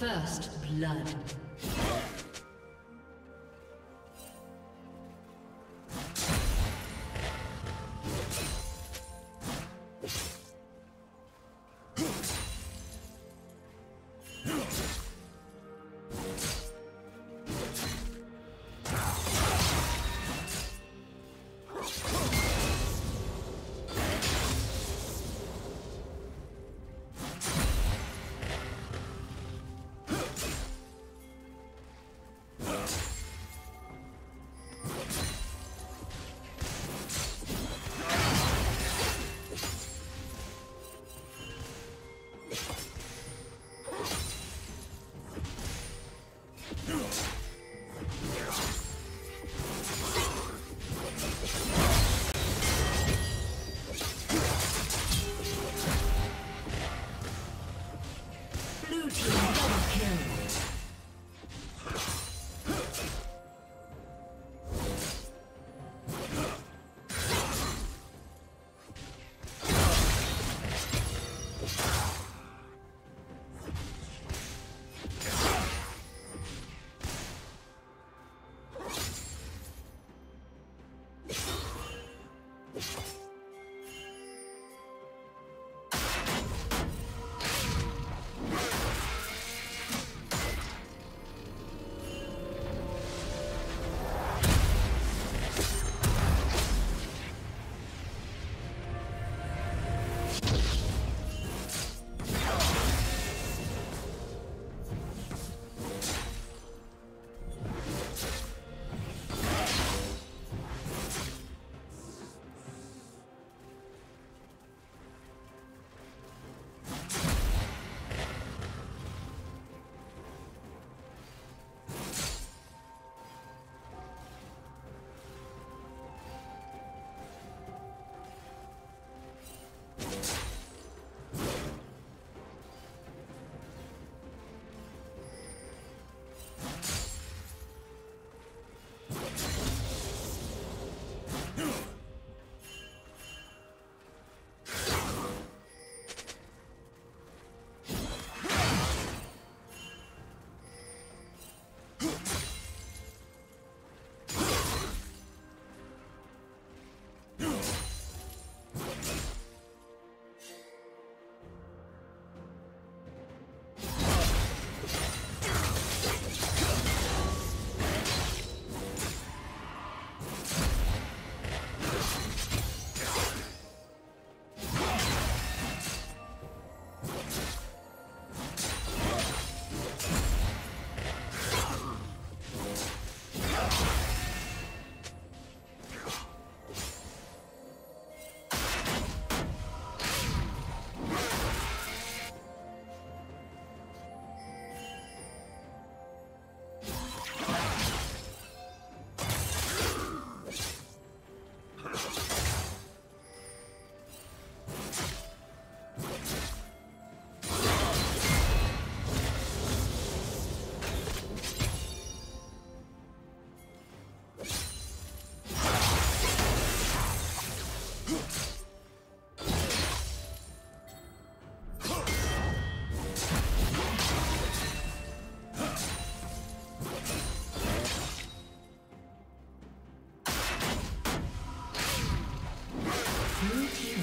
First blood. you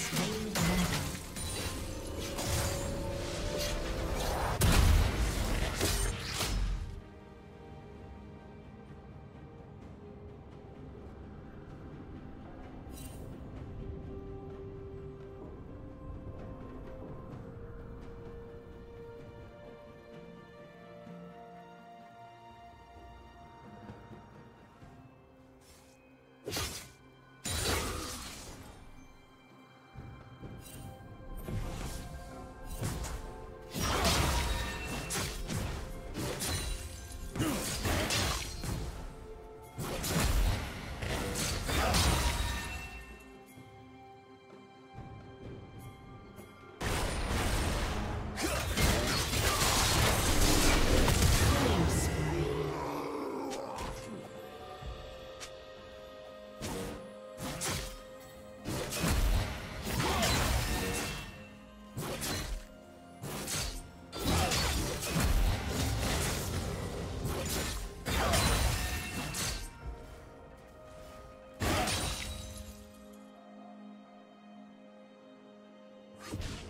Thanks. you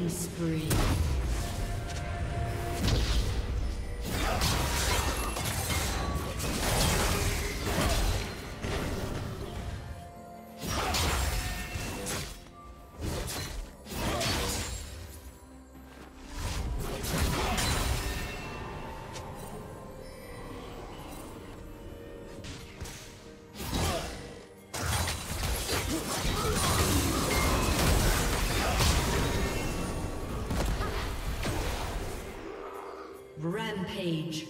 Killing spree. Rampage.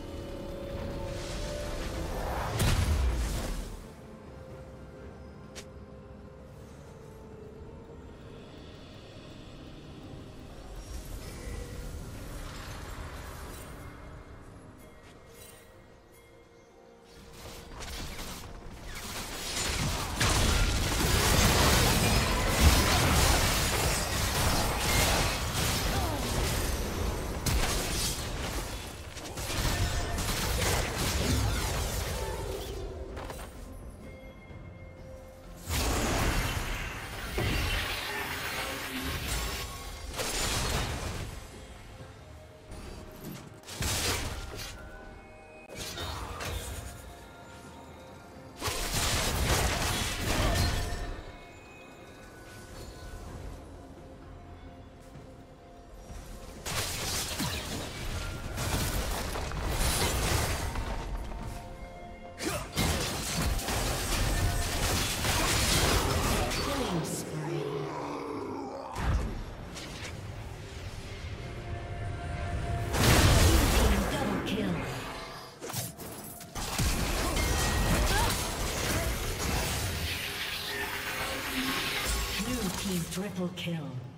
Triple kill.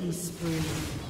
Killing spree.